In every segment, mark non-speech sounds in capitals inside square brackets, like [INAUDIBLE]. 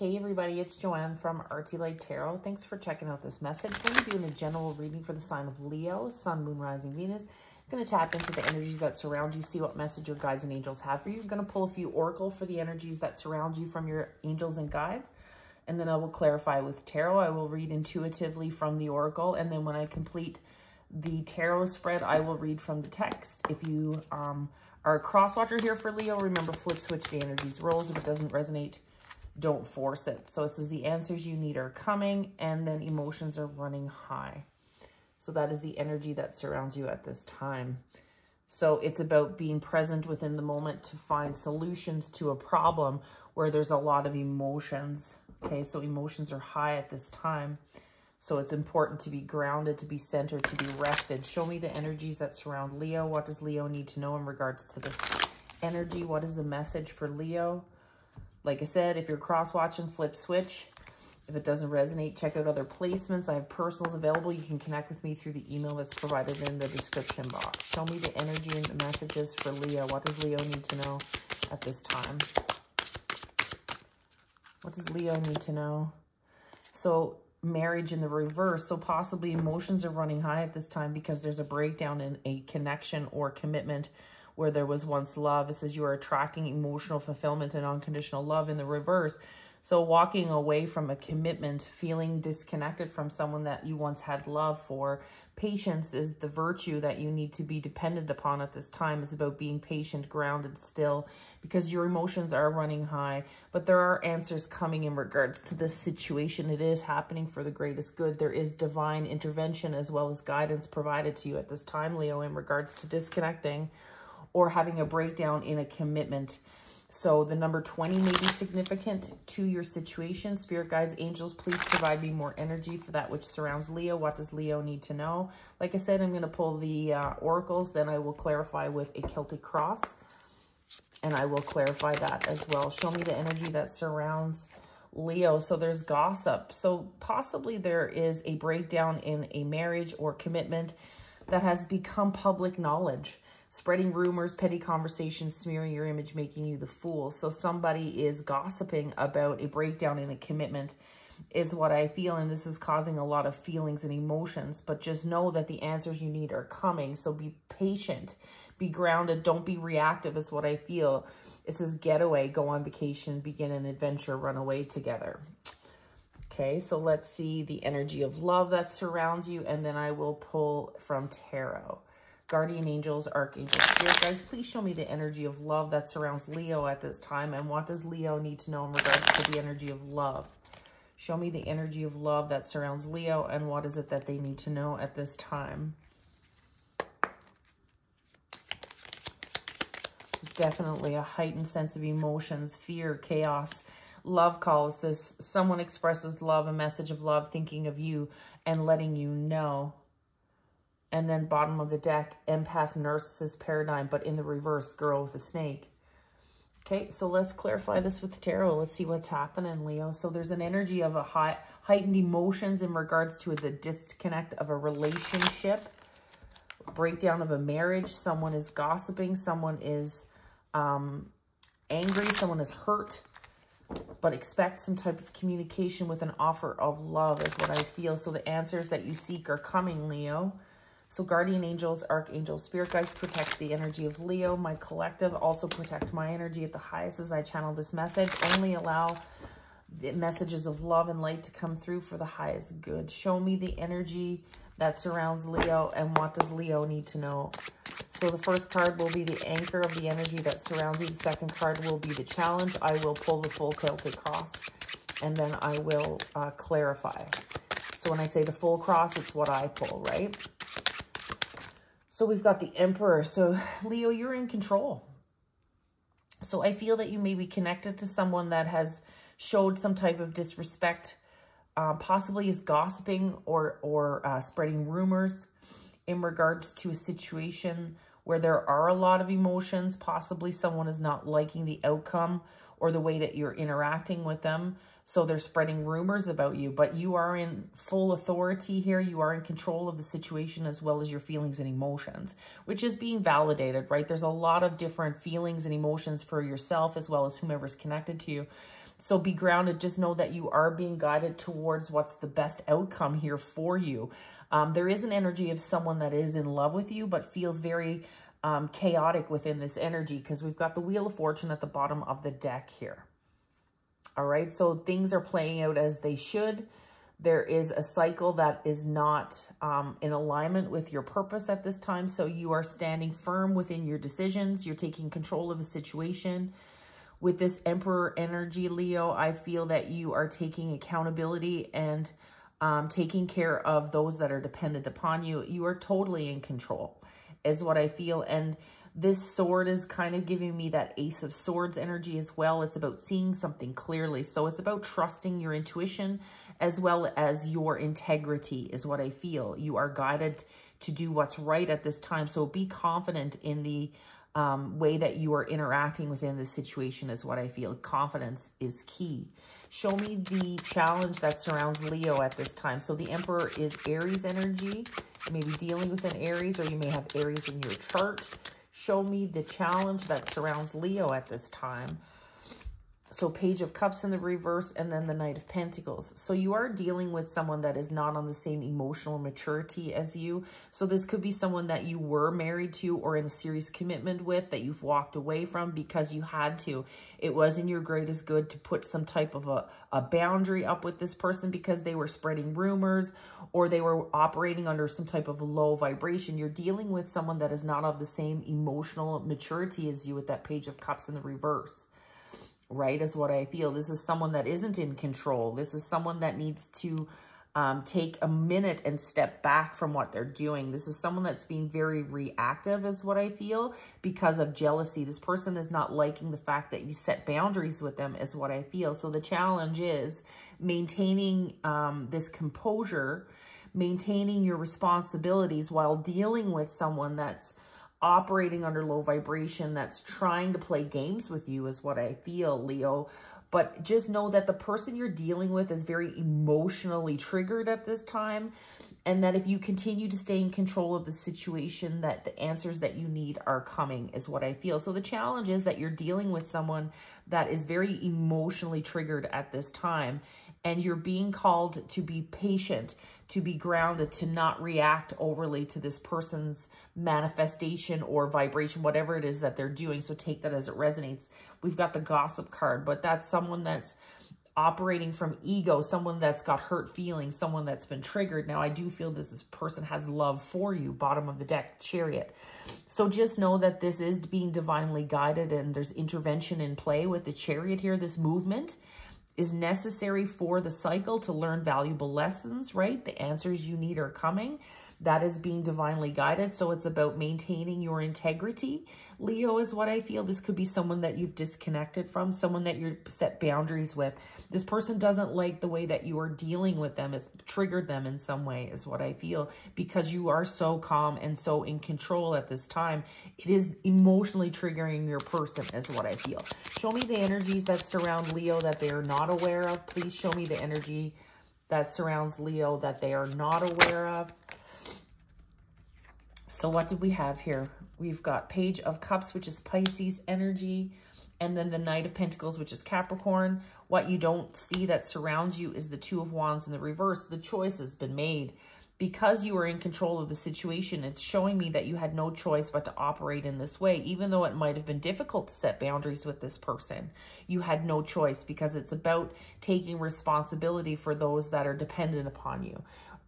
Hey everybody, it's Joanne from Artsylight Tarot. Thanks for checking out this message. We're going to be doing a general reading for the sign of Leo, Sun, Moon, Rising, Venus. going to tap into the energies that surround you, see what message your guides and angels have for you. I'm going to pull a few oracle for the energies that surround you from your angels and guides. And then I will clarify with tarot. I will read intuitively from the oracle. And then when I complete the tarot spread, I will read from the text. If you um, are a cross watcher here for Leo, remember flip switch the energies roles. If it doesn't resonate, don't force it. So it says the answers you need are coming and then emotions are running high. So that is the energy that surrounds you at this time. So it's about being present within the moment to find solutions to a problem where there's a lot of emotions. Okay, so emotions are high at this time. So it's important to be grounded, to be centered, to be rested. Show me the energies that surround Leo. What does Leo need to know in regards to this energy? What is the message for Leo? Like I said, if you're cross-watching, flip switch. If it doesn't resonate, check out other placements. I have personals available. You can connect with me through the email that's provided in the description box. Show me the energy and the messages for Leo. What does Leo need to know at this time? What does Leo need to know? So marriage in the reverse. So possibly emotions are running high at this time because there's a breakdown in a connection or commitment where there was once love. It says you are attracting emotional fulfillment and unconditional love in the reverse. So walking away from a commitment, feeling disconnected from someone that you once had love for. Patience is the virtue that you need to be dependent upon at this time. It's about being patient, grounded still, because your emotions are running high. But there are answers coming in regards to this situation. It is happening for the greatest good. There is divine intervention as well as guidance provided to you at this time, Leo, in regards to disconnecting or having a breakdown in a commitment so the number 20 may be significant to your situation. Spirit guides, angels, please provide me more energy for that which surrounds Leo. What does Leo need to know? Like I said, I'm going to pull the uh, oracles. Then I will clarify with a Celtic cross. And I will clarify that as well. Show me the energy that surrounds Leo. So there's gossip. So possibly there is a breakdown in a marriage or commitment that has become public knowledge spreading rumors, petty conversations, smearing your image, making you the fool. So somebody is gossiping about a breakdown in a commitment is what I feel. And this is causing a lot of feelings and emotions. But just know that the answers you need are coming. So be patient, be grounded. Don't be reactive is what I feel. It says getaway, go on vacation, begin an adventure, run away together. Okay, so let's see the energy of love that surrounds you. And then I will pull from tarot guardian angels, archangels, spirit guys, please show me the energy of love that surrounds Leo at this time. And what does Leo need to know in regards to the energy of love? Show me the energy of love that surrounds Leo and what is it that they need to know at this time. There's definitely a heightened sense of emotions, fear, chaos, love call. It says someone expresses love, a message of love, thinking of you and letting you know and then bottom of the deck, empath narcissist paradigm, but in the reverse, girl with a snake. Okay, so let's clarify this with tarot. Let's see what's happening, Leo. So there's an energy of a high, heightened emotions in regards to the disconnect of a relationship, breakdown of a marriage. Someone is gossiping. Someone is um, angry. Someone is hurt, but expect some type of communication with an offer of love is what I feel. So the answers that you seek are coming, Leo. So guardian angels, archangels, spirit guides protect the energy of Leo. My collective also protect my energy at the highest as I channel this message. Only allow the messages of love and light to come through for the highest good. Show me the energy that surrounds Leo and what does Leo need to know. So the first card will be the anchor of the energy that surrounds you. The second card will be the challenge. I will pull the full Celtic cross and then I will uh, clarify. So when I say the full cross, it's what I pull, right? So we've got the Emperor. So [SIGHS] Leo, you're in control. So I feel that you may be connected to someone that has showed some type of disrespect, uh, possibly is gossiping or, or uh, spreading rumors in regards to a situation where there are a lot of emotions. Possibly someone is not liking the outcome or the way that you're interacting with them. So they're spreading rumors about you, but you are in full authority here. You are in control of the situation as well as your feelings and emotions, which is being validated, right? There's a lot of different feelings and emotions for yourself as well as whomever's connected to you. So be grounded. Just know that you are being guided towards what's the best outcome here for you. Um, there is an energy of someone that is in love with you, but feels very um, chaotic within this energy because we've got the Wheel of Fortune at the bottom of the deck here. All right, so things are playing out as they should. There is a cycle that is not um, in alignment with your purpose at this time. So you are standing firm within your decisions. You're taking control of the situation. With this Emperor energy, Leo, I feel that you are taking accountability and um, taking care of those that are dependent upon you. You are totally in control is what I feel. And this sword is kind of giving me that Ace of Swords energy as well. It's about seeing something clearly. So it's about trusting your intuition as well as your integrity is what I feel. You are guided to do what's right at this time. So be confident in the um, way that you are interacting within the situation is what I feel. Confidence is key. Show me the challenge that surrounds Leo at this time. So the Emperor is Aries energy. You may be dealing with an Aries or you may have Aries in your chart. Show me the challenge that surrounds Leo at this time. So Page of Cups in the reverse and then the Knight of Pentacles. So you are dealing with someone that is not on the same emotional maturity as you. So this could be someone that you were married to or in a serious commitment with that you've walked away from because you had to. It was in your greatest good to put some type of a, a boundary up with this person because they were spreading rumors or they were operating under some type of low vibration. You're dealing with someone that is not of the same emotional maturity as you with that Page of Cups in the reverse right, is what I feel. This is someone that isn't in control. This is someone that needs to um, take a minute and step back from what they're doing. This is someone that's being very reactive is what I feel because of jealousy. This person is not liking the fact that you set boundaries with them is what I feel. So the challenge is maintaining um, this composure, maintaining your responsibilities while dealing with someone that's operating under low vibration that's trying to play games with you is what I feel, Leo. But just know that the person you're dealing with is very emotionally triggered at this time. And that if you continue to stay in control of the situation, that the answers that you need are coming is what I feel. So the challenge is that you're dealing with someone that is very emotionally triggered at this time. And you're being called to be patient, to be grounded, to not react overly to this person's manifestation or vibration, whatever it is that they're doing. So take that as it resonates. We've got the gossip card, but that's someone that's operating from ego, someone that's got hurt feelings, someone that's been triggered. Now, I do feel this, person has love for you, bottom of the deck, chariot. So just know that this is being divinely guided and there's intervention in play with the chariot here, this movement is necessary for the cycle to learn valuable lessons, right? The answers you need are coming. That is being divinely guided. So it's about maintaining your integrity. Leo is what I feel. This could be someone that you've disconnected from, someone that you're set boundaries with. This person doesn't like the way that you are dealing with them. It's triggered them in some way is what I feel because you are so calm and so in control at this time. It is emotionally triggering your person is what I feel. Show me the energies that surround Leo that they are not aware of. Please show me the energy that surrounds Leo that they are not aware of. So what did we have here? We've got Page of Cups, which is Pisces energy, and then the Knight of Pentacles, which is Capricorn. What you don't see that surrounds you is the Two of Wands in the reverse. The choice has been made. Because you are in control of the situation, it's showing me that you had no choice but to operate in this way. Even though it might have been difficult to set boundaries with this person, you had no choice because it's about taking responsibility for those that are dependent upon you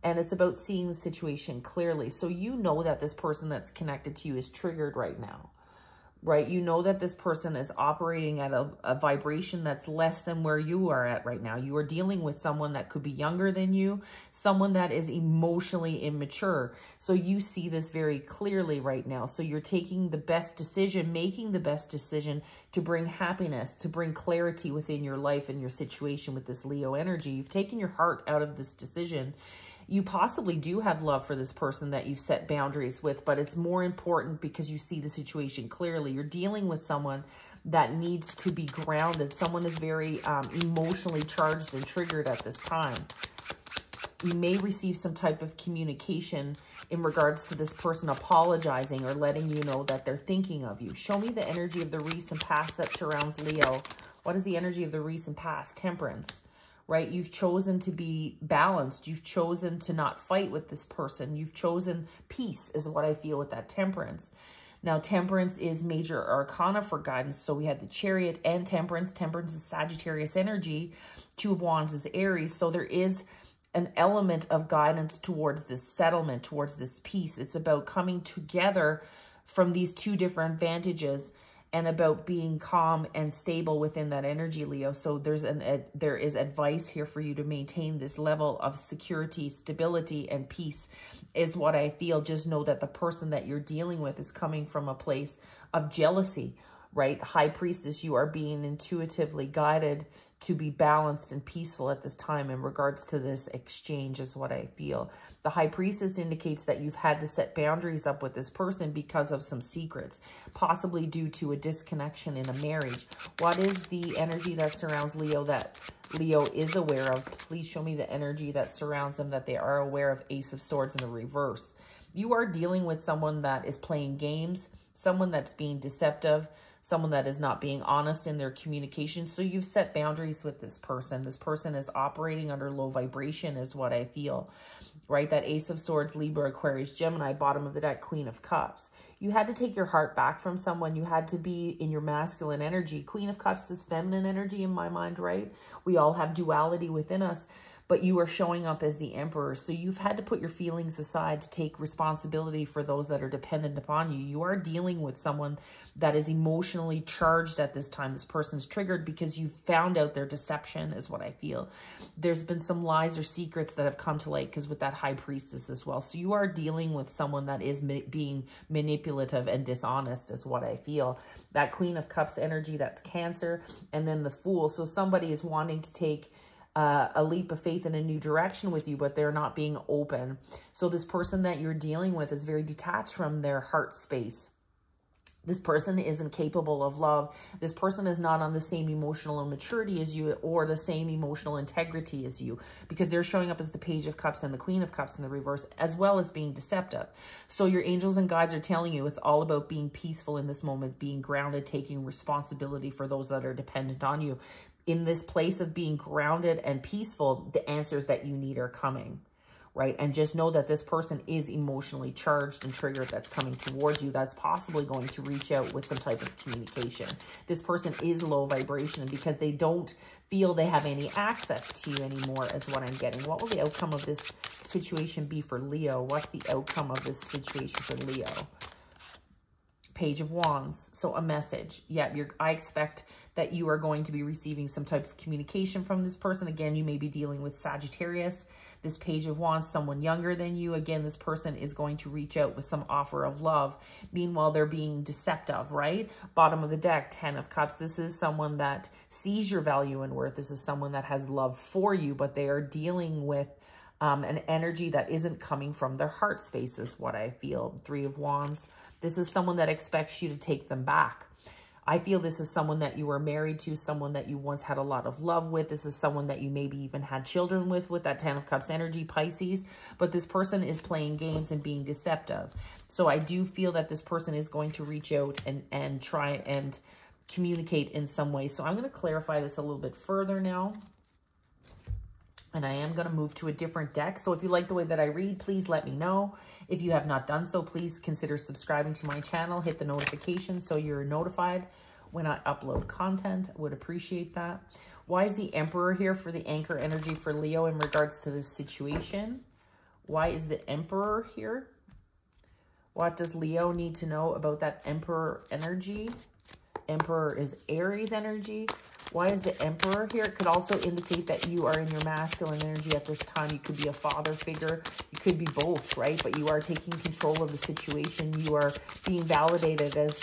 and it's about seeing the situation clearly. So you know that this person that's connected to you is triggered right now, right? You know that this person is operating at a, a, vibration that's less than where you are at right now. You are dealing with someone that could be younger than you, someone that is emotionally immature. So you see this very clearly right now. So you're taking the best decision, making the best decision to bring happiness, to bring clarity within your life and your situation with this Leo energy. You've taken your heart out of this decision you possibly do have love for this person that you've set boundaries with, but it's more important because you see the situation clearly. You're dealing with someone that needs to be grounded. Someone is very um, emotionally charged and triggered at this time. You may receive some type of communication in regards to this person apologizing or letting you know that they're thinking of you. Show me the energy of the recent past that surrounds Leo. What is the energy of the recent past? Temperance right? You've chosen to be balanced. You've chosen to not fight with this person. You've chosen peace is what I feel with that temperance. Now, temperance is major arcana for guidance. So we had the chariot and temperance. Temperance is Sagittarius energy. Two of wands is Aries. So there is an element of guidance towards this settlement, towards this peace. It's about coming together from these two different vantages and about being calm and stable within that energy, Leo. So there's an a, there is advice here for you to maintain this level of security, stability, and peace is what I feel. Just know that the person that you're dealing with is coming from a place of jealousy, right? High priestess, you are being intuitively guided to be balanced and peaceful at this time in regards to this exchange is what I feel. The high priestess indicates that you've had to set boundaries up with this person because of some secrets, possibly due to a disconnection in a marriage. What is the energy that surrounds Leo that Leo is aware of? Please show me the energy that surrounds them that they are aware of Ace of Swords in the reverse. You are dealing with someone that is playing games, someone that's being deceptive, someone that is not being honest in their communication. So you've set boundaries with this person. This person is operating under low vibration is what I feel, right? That Ace of Swords, Libra, Aquarius, Gemini, bottom of the deck, Queen of Cups. You had to take your heart back from someone. You had to be in your masculine energy. Queen of Cups is feminine energy in my mind, right? We all have duality within us but you are showing up as the emperor. So you've had to put your feelings aside to take responsibility for those that are dependent upon you. You are dealing with someone that is emotionally charged at this time. This person's triggered because you found out their deception is what I feel. There's been some lies or secrets that have come to light because with that high priestess as well. So you are dealing with someone that is being manipulative and dishonest is what I feel. That queen of cups energy, that's cancer. And then the fool. So somebody is wanting to take uh, a leap of faith in a new direction with you, but they're not being open. So this person that you're dealing with is very detached from their heart space. This person isn't capable of love. This person is not on the same emotional maturity as you or the same emotional integrity as you because they're showing up as the Page of Cups and the Queen of Cups in the reverse as well as being deceptive. So your angels and guides are telling you it's all about being peaceful in this moment, being grounded, taking responsibility for those that are dependent on you in this place of being grounded and peaceful, the answers that you need are coming, right? And just know that this person is emotionally charged and triggered that's coming towards you. That's possibly going to reach out with some type of communication. This person is low vibration because they don't feel they have any access to you anymore is what I'm getting. What will the outcome of this situation be for Leo? What's the outcome of this situation for Leo? Page of Wands. So a message. Yeah, I expect that you are going to be receiving some type of communication from this person. Again, you may be dealing with Sagittarius. This Page of Wands, someone younger than you. Again, this person is going to reach out with some offer of love. Meanwhile, they're being deceptive, right? Bottom of the deck, Ten of Cups. This is someone that sees your value and worth. This is someone that has love for you, but they are dealing with um, an energy that isn't coming from their heart space is what I feel. Three of Wands. This is someone that expects you to take them back. I feel this is someone that you were married to, someone that you once had a lot of love with. This is someone that you maybe even had children with, with that Ten of Cups energy, Pisces. But this person is playing games and being deceptive. So I do feel that this person is going to reach out and, and try and communicate in some way. So I'm going to clarify this a little bit further now. And I am going to move to a different deck. So if you like the way that I read, please let me know. If you have not done so, please consider subscribing to my channel. Hit the notification so you're notified when I upload content. Would appreciate that. Why is the Emperor here for the anchor energy for Leo in regards to this situation? Why is the Emperor here? What does Leo need to know about that Emperor energy? Emperor is Aries energy. Why is the Emperor here? It could also indicate that you are in your masculine energy at this time. You could be a father figure. You could be both, right? But you are taking control of the situation. You are being validated as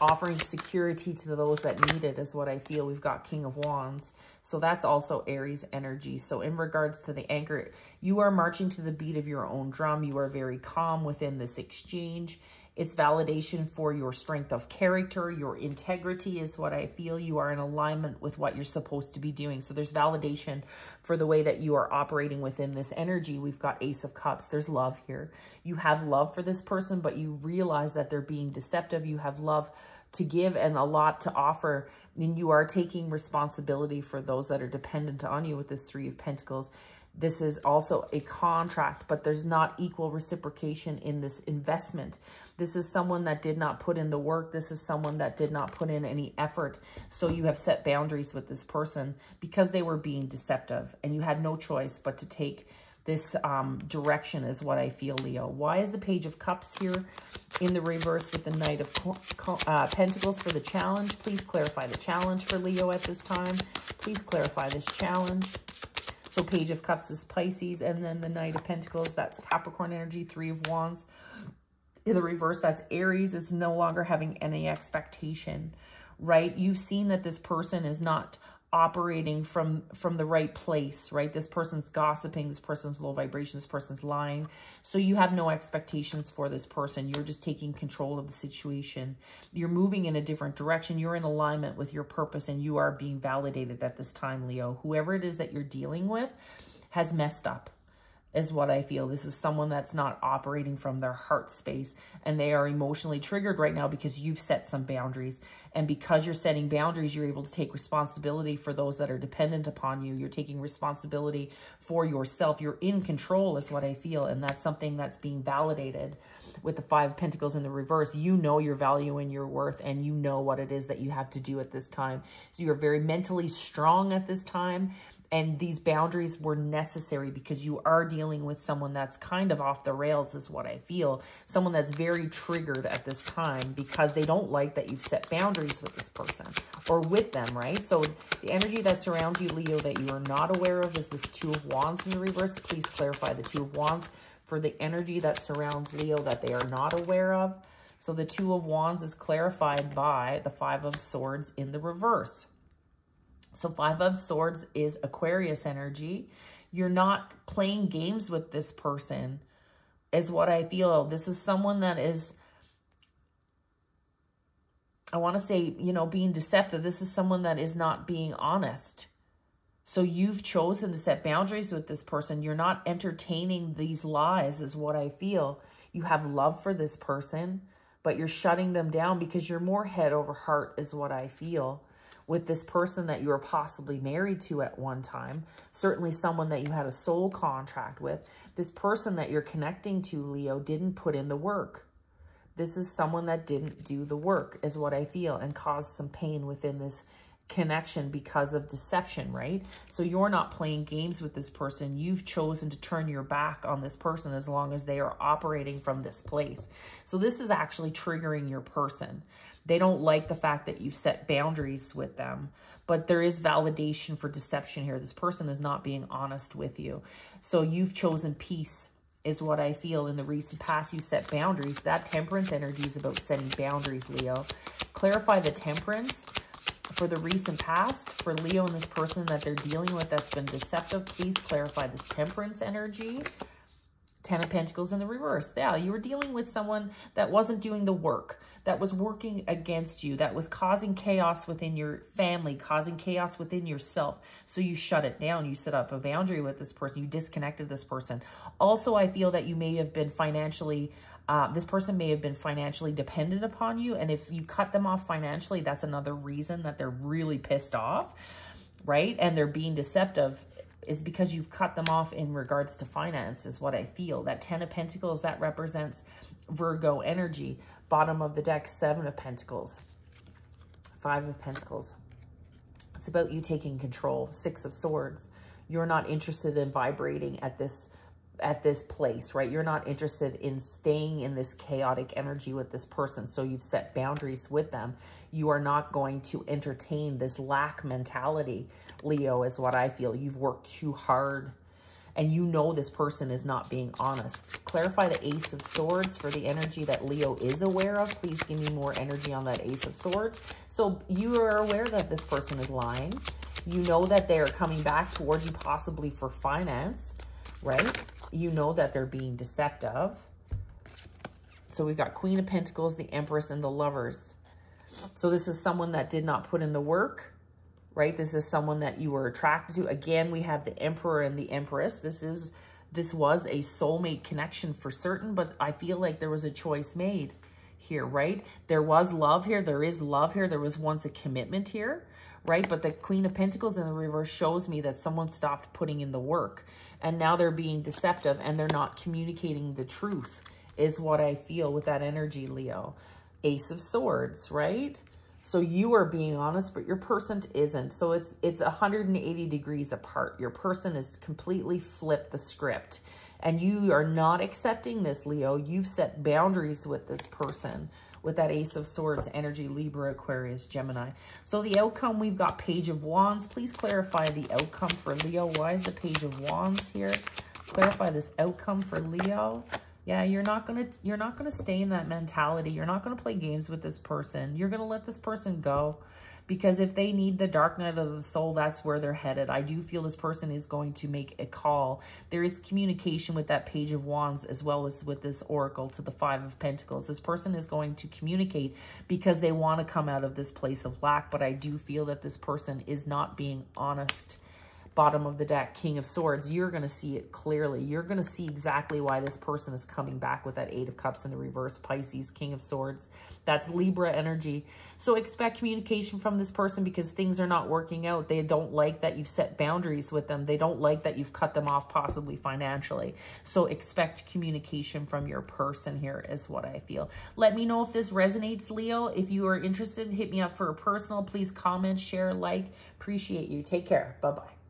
offering security to those that need it is what I feel. We've got King of Wands. So that's also Aries energy. So in regards to the anchor, you are marching to the beat of your own drum. You are very calm within this exchange. It's validation for your strength of character. Your integrity is what I feel. You are in alignment with what you're supposed to be doing. So there's validation for the way that you are operating within this energy. We've got Ace of Cups. There's love here. You have love for this person, but you realize that they're being deceptive. You have love to give and a lot to offer. And you are taking responsibility for those that are dependent on you with this Three of Pentacles. This is also a contract, but there's not equal reciprocation in this investment. This is someone that did not put in the work. This is someone that did not put in any effort. So you have set boundaries with this person because they were being deceptive and you had no choice but to take this um, direction is what I feel, Leo. Why is the Page of Cups here in the reverse with the Knight of uh, Pentacles for the challenge? Please clarify the challenge for Leo at this time. Please clarify this challenge. So Page of Cups is Pisces, and then the Knight of Pentacles, that's Capricorn energy, Three of Wands. In the reverse, that's Aries, is no longer having any expectation, right? You've seen that this person is not operating from from the right place, right? This person's gossiping, this person's low vibration, this person's lying. So you have no expectations for this person. You're just taking control of the situation. You're moving in a different direction. You're in alignment with your purpose and you are being validated at this time, Leo. Whoever it is that you're dealing with has messed up is what I feel. This is someone that's not operating from their heart space and they are emotionally triggered right now because you've set some boundaries. And because you're setting boundaries, you're able to take responsibility for those that are dependent upon you. You're taking responsibility for yourself. You're in control is what I feel. And that's something that's being validated with the five pentacles in the reverse, you know your value and your worth and you know what it is that you have to do at this time. So you're very mentally strong at this time and these boundaries were necessary because you are dealing with someone that's kind of off the rails is what I feel. Someone that's very triggered at this time because they don't like that you've set boundaries with this person or with them, right? So the energy that surrounds you, Leo, that you are not aware of is this Two of Wands in the reverse. Please clarify the Two of Wands for the energy that surrounds Leo that they are not aware of. So the Two of Wands is clarified by the Five of Swords in the reverse. So Five of Swords is Aquarius energy. You're not playing games with this person is what I feel. This is someone that is, I want to say, you know, being deceptive. This is someone that is not being honest. So you've chosen to set boundaries with this person. You're not entertaining these lies is what I feel. You have love for this person, but you're shutting them down because you're more head over heart is what I feel with this person that you were possibly married to at one time, certainly someone that you had a soul contract with, this person that you're connecting to, Leo, didn't put in the work. This is someone that didn't do the work is what I feel and caused some pain within this connection because of deception, right? So you're not playing games with this person. You've chosen to turn your back on this person as long as they are operating from this place. So this is actually triggering your person. They don't like the fact that you've set boundaries with them, but there is validation for deception here. This person is not being honest with you. So you've chosen peace is what I feel in the recent past. You set boundaries. That temperance energy is about setting boundaries, Leo. Clarify the temperance for the recent past, for Leo and this person that they're dealing with that's been deceptive, please clarify this temperance energy. Ten of Pentacles in the reverse. Yeah, you were dealing with someone that wasn't doing the work, that was working against you, that was causing chaos within your family, causing chaos within yourself. So you shut it down. You set up a boundary with this person. You disconnected this person. Also, I feel that you may have been financially, uh, this person may have been financially dependent upon you. And if you cut them off financially, that's another reason that they're really pissed off right? And they're being deceptive is because you've cut them off in regards to finance is what I feel. That 10 of Pentacles, that represents Virgo energy. Bottom of the deck, Seven of Pentacles. Five of Pentacles. It's about you taking control. Six of Swords. You're not interested in vibrating at this at this place, right? You're not interested in staying in this chaotic energy with this person. So you've set boundaries with them. You are not going to entertain this lack mentality, Leo, is what I feel. You've worked too hard and you know this person is not being honest. Clarify the Ace of Swords for the energy that Leo is aware of. Please give me more energy on that Ace of Swords. So you are aware that this person is lying. You know that they are coming back towards you possibly for finance, right? You know that they're being deceptive. So we've got Queen of Pentacles, the Empress, and the Lovers. So this is someone that did not put in the work, right? This is someone that you were attracted to. Again, we have the Emperor and the Empress. This is this was a soulmate connection for certain, but I feel like there was a choice made here, right? There was love here. There is love here. There was once a commitment here, right? But the Queen of Pentacles in the reverse shows me that someone stopped putting in the work and now they're being deceptive and they're not communicating the truth is what I feel with that energy, Leo. Ace of Swords, right? So you are being honest, but your person isn't. So it's it's 180 degrees apart. Your person is completely flipped the script. And you are not accepting this, Leo. You've set boundaries with this person with that Ace of Swords energy, Libra, Aquarius, Gemini. So the outcome, we've got Page of Wands. Please clarify the outcome for Leo. Why is the Page of Wands here? Clarify this outcome for Leo. Yeah, you're not going to you're not going to stay in that mentality. You're not going to play games with this person. You're going to let this person go because if they need the dark night of the soul, that's where they're headed. I do feel this person is going to make a call. There is communication with that page of wands as well as with this oracle to the five of pentacles. This person is going to communicate because they want to come out of this place of lack, but I do feel that this person is not being honest bottom of the deck, King of Swords, you're going to see it clearly. You're going to see exactly why this person is coming back with that Eight of Cups in the reverse, Pisces, King of Swords. That's Libra energy. So expect communication from this person because things are not working out. They don't like that you've set boundaries with them. They don't like that you've cut them off possibly financially. So expect communication from your person here is what I feel. Let me know if this resonates, Leo. If you are interested, hit me up for a personal. Please comment, share, like. Appreciate you. Take care. Bye-bye.